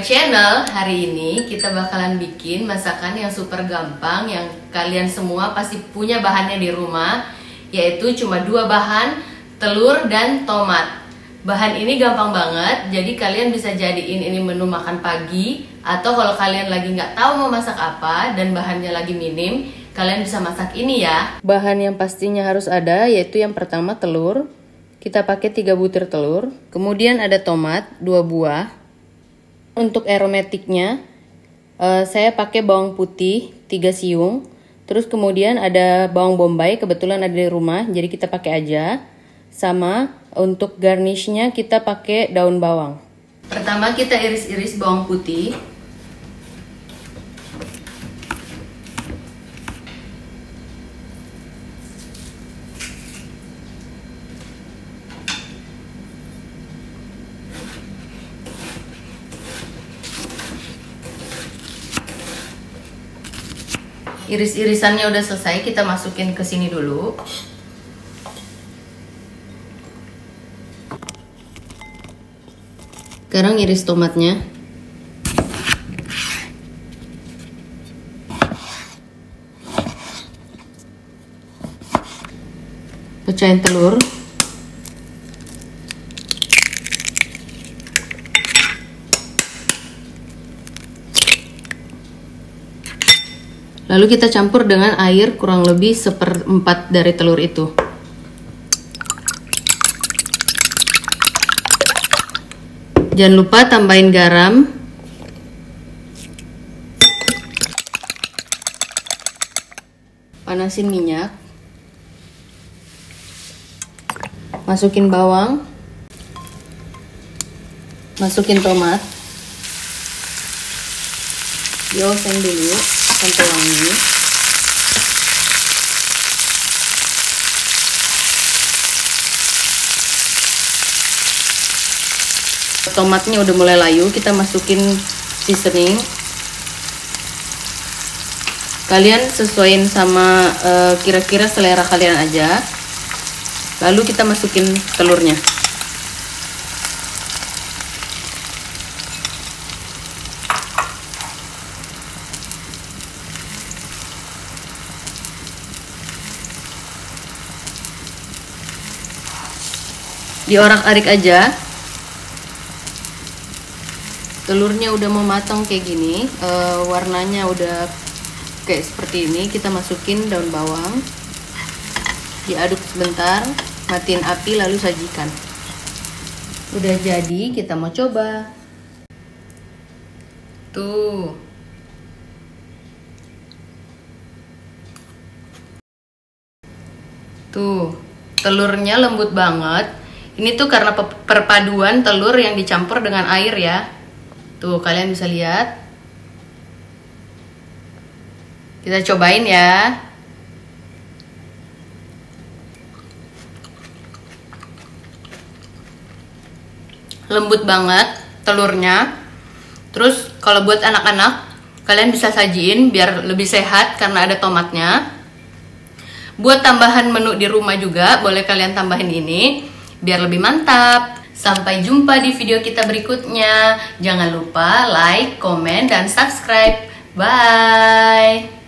channel. Hari ini kita bakalan bikin masakan yang super gampang yang kalian semua pasti punya bahannya di rumah, yaitu cuma dua bahan, telur dan tomat. Bahan ini gampang banget, jadi kalian bisa jadiin ini menu makan pagi atau kalau kalian lagi nggak tahu mau masak apa dan bahannya lagi minim, kalian bisa masak ini ya. Bahan yang pastinya harus ada yaitu yang pertama telur. Kita pakai 3 butir telur, kemudian ada tomat 2 buah, untuk aromatiknya uh, saya pakai bawang putih 3 siung. Terus kemudian ada bawang bombay kebetulan ada di rumah jadi kita pakai aja. Sama untuk garnishnya kita pakai daun bawang. Pertama kita iris-iris bawang putih. Iris-irisannya udah selesai, kita masukin ke sini dulu. Sekarang iris tomatnya. Pecahin telur. Lalu kita campur dengan air kurang lebih seperempat dari telur itu. Jangan lupa tambahin garam. Panasin minyak. Masukin bawang. Masukin tomat. Dioseng dulu sampai tomatnya udah mulai layu kita masukin seasoning. Kalian sesuaiin sama eh, kira-kira uh, selera kalian aja. Lalu kita masukin telurnya. Diorak-arik aja telurnya udah mau matang kayak gini e, warnanya udah kayak seperti ini kita masukin daun bawang diaduk sebentar matiin api lalu sajikan. Udah jadi kita mau coba. Tuh. Tuh telurnya lembut banget. Ini tuh karena perpaduan telur yang dicampur dengan air ya. Tuh, kalian bisa lihat. Kita cobain ya. Lembut banget telurnya. Terus kalau buat anak-anak, kalian bisa sajiin biar lebih sehat karena ada tomatnya. Buat tambahan menu di rumah juga, boleh kalian tambahin ini biar lebih mantap. Sampai jumpa di video kita berikutnya. Jangan lupa like, komen, dan subscribe. Bye!